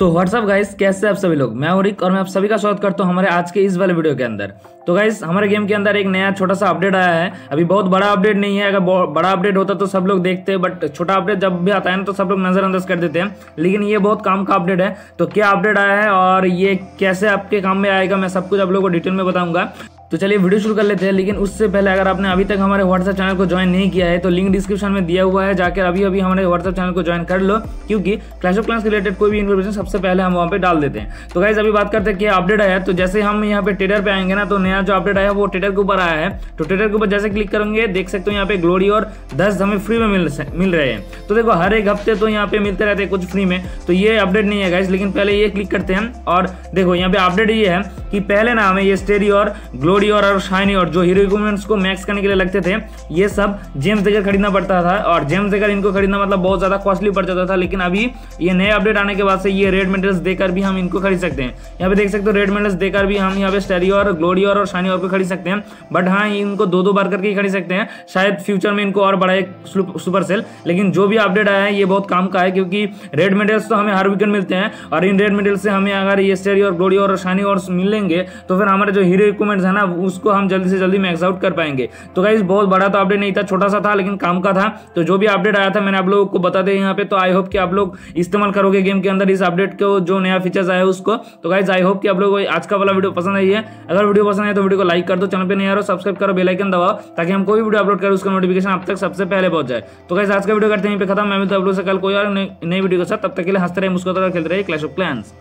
तो WhatsApp guys कैसे आप सभी लोग? मैं हूँ रिक और मैं आप सभी का स्वागत करता हूँ हमारे आज के इस वाले वीडियो के अंदर। तो गाइस हमारे गेम के अंदर एक नया छोटा सा अपडेट आया है। अभी बहुत बड़ा अपडेट नहीं है, अगर बड़ा अपडेट होता तो सब लोग देखते हैं बट छोटा अपडेट जब भी आता है ना तो सब लोग नजरअंदाज कर देते हैं। लेकिन ये बहुत काम का अपडेट है। तो क्या अपडेट आया है और ये कैसे आपके काम में आएगा, मैं सब कुछ आप लोग को डिटेल में बताऊँगा। तो चलिए वीडियो शुरू कर लेते हैं, लेकिन उससे पहले अगर आपने अभी तक हमारे व्हाट्सएप चैनल को ज्वाइन नहीं किया है तो लिंक डिस्क्रिप्शन में दिया हुआ है, जाकर अभी अभी हमारे व्हाट्सएप चैनल को ज्वाइन कर लो, क्योंकि क्लैश ऑफ़ क्लास रिलेटेड कोई भी इन्फॉर्मेशन सबसे पहले हम वहाँ पे डाल देते हैं। तो गाइज़ अभी बात करते हैं कि अपडेट आया तो जैसे हम यहाँ पे ट्रेडर पे आएँगे ना तो नया जो अपडेट आया, वो ट्रेडर के ऊपर आया है। तो ट्रेडर के ऊपर जैसे क्लिक करेंगे, देख सकते हो यहाँ पे ग्लोरी और दस हमें फ्री में मिल मिल रहे हैं। तो देखो, हर एक हफ़्ते तो यहाँ पे मिलते रहते हैं कुछ फ्री में तो ये अपडेट नहीं है गाइज़ लेकिन पहले ये क्लिक करते हैं। और देखो, यहाँ पे अपडेट ये है कि पहले ना हमें ये स्टेरी और ग्लोरी और शाइनी और जो हीरो इक्विपमेंट्स को मैक्स करने के लिए लगते थे, ये सब जेम्स देकर खरीदना पड़ता था और जेम्स देकर इनको खरीदना मतलब बहुत ज़्यादा कॉस्टली पड़ जाता था, लेकिन अभी ये नए अपडेट आने के बाद से ये रेड मेडल्स देकर भी हम इनको खरीद सकते हैं। यहाँ पे देख सकते हो रेड मेडल्स देकर भी हम यहाँ पे स्टेरी और ग्लोरी और शानी और को खरीद सकते हैं बट हाँ इनको दो दो बार करके ही खरीद सकते हैं। शायद फ्यूचर में इनको और बढ़ाए सुपर सेल लेकिन जो भी अपडेट आया है, ये बहुत काम का है, क्योंकि रेड मेडल्स तो हमें हर वीकेंड मिलते हैं और इन रेड मेडल से हमें अगर ये स्टेरी और ग्लोरी और शानी और मिलेंगे तो फिर हमारे जो हीरो इक्विपमेंट्स है ना उसको हम जल्दी से जल्दी मैक्स आउट कर पाएँगे। तो गाइज़ बहुत बड़ा तो अपडेट नहीं था, छोटा सा था, लेकिन काम का था। तो जो भी अपडेट आया था, मैंने आप लोगों को बता दें यहाँ पे। तो आई होप कि आप लोग इस्तेमाल करोगे गेम के अंदर इस अपडेट को, जो नया फीचर्स आया उसको। तो गाइज़ आई होप कि आप लोग आज का वाला वीडियो पसंद आई है। अगर वीडियो पसंद है तो वीडियो को लाइक कर दो चैनल पर नहीं आ रहा सब्सक्राइब करो बेलाइकन दबाओ, ताकि हम कोई भी वीडियो अपलोड करें, उसका नोटिफिकेशन आप तक सबसे पहले पहुँच जाए। तो गाइज़ आज का वीडियो करते हैं पे खत्म। मैं तो आप लोग से कल कोई और नई वीडियो के साथ। तब तक के लिए हँसते रहे मुस्कुराते रहे खेलते रहे क्लैश ऑफ़ क्लैंस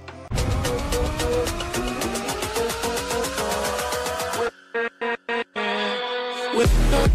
with